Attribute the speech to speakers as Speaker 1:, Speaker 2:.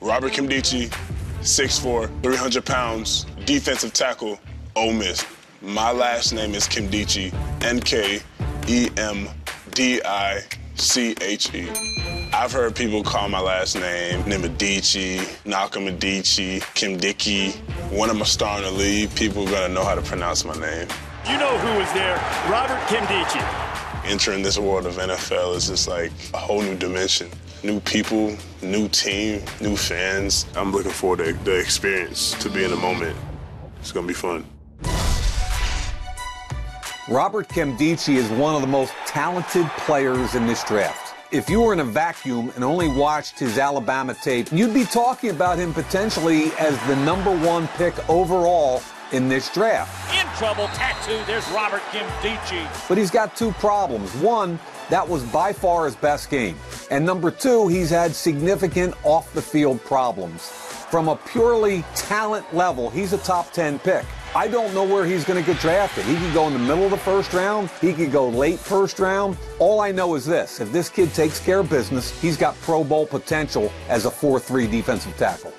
Speaker 1: Robert Nkemdiche, 6'4", 300 pounds, defensive tackle, Ole Miss. My last name is Nkemdiche, N-K-E-M-D-I-C-H-E. I've heard people call my last name Nimadichi, Malcolm Adichie, Kim Dickey. When I'm a star in the league, people are gonna know how to pronounce my name.
Speaker 2: You know who was there, Robert Nkemdiche.
Speaker 1: Entering this world of NFL is just like a whole new dimension. New people, new team, new fans. I'm looking forward to the experience, to be in the moment. It's gonna be fun.
Speaker 3: Robert Nkemdiche is one of the most talented players in this draft. If you were in a vacuum and only watched his Alabama tape, you'd be talking about him potentially as the number one pick overall in this draft.
Speaker 2: In trouble, tattoo. There's Robert Nkemdiche.
Speaker 3: But he's got two problems. One, that was by far his best game. And number two, he's had significant off the field problems. From a purely talent level, he's a top 10 pick. I don't know where he's going to get drafted. He could go in the middle of the first round. He could go late first round. All I know is this if this kid takes care of business, he's got Pro Bowl potential as a 4 3 defensive tackle.